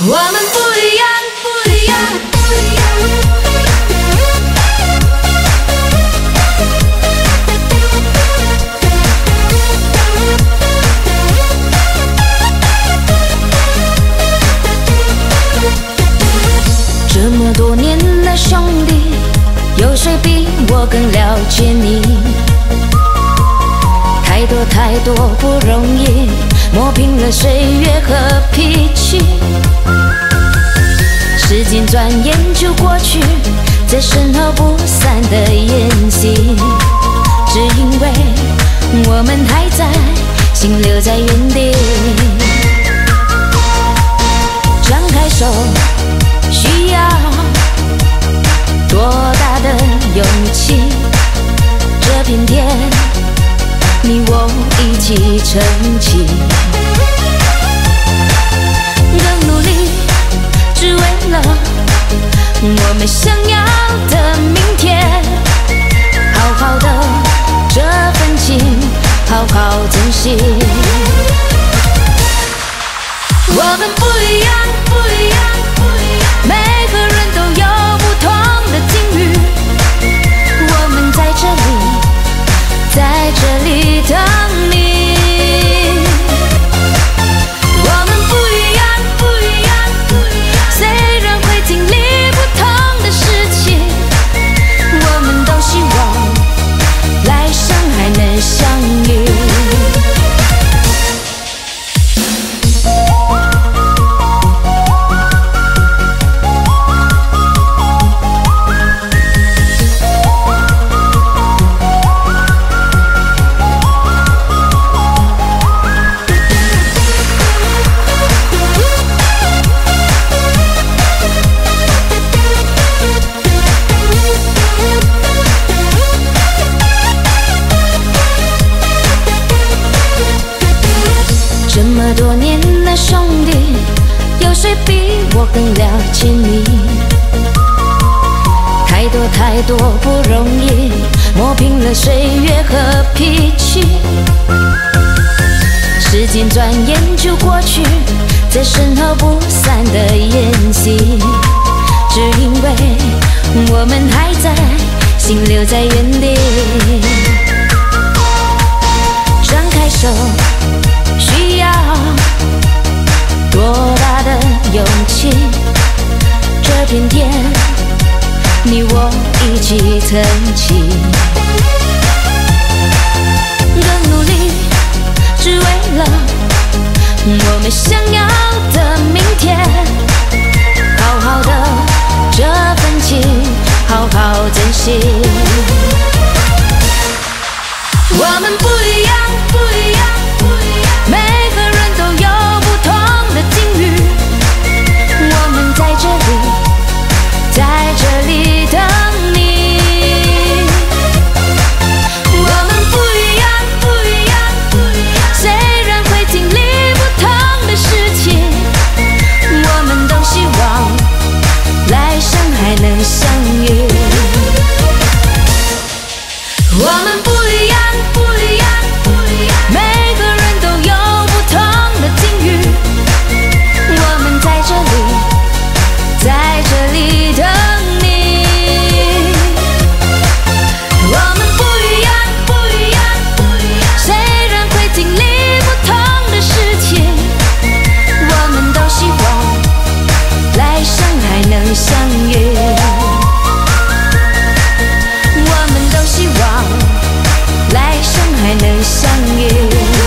我们不一样，不一样，不一样。这么多年的，兄弟，有谁比我更了解你？太多太多不容易，磨平了岁月和脾气。时间转眼就过去，在身后不散的宴席，只因为我们还在，心留在原地。张开手，需要多大的勇气？这片天，你我一起撑起。更努力，只为了我们想要的明天。好好的这份情，好好珍惜。我们不一样，谁比我更了解你？太多太多不容易，磨平了岁月和脾气。时间转眼就过去，在身后不散的宴席，只因为我们还在，心留在原地。张开手。勇气？这片天，你我一起撑起。更努力，只为了我们想要的明天。好好的这份情，好好珍惜。我们不我们都希望来生还能相遇。